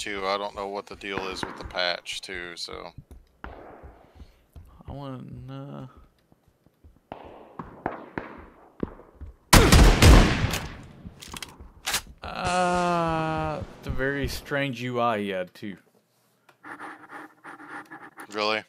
too. I don't know what the deal is with the patch too. So I want uh Uh, it's a very strange UI he had too. really,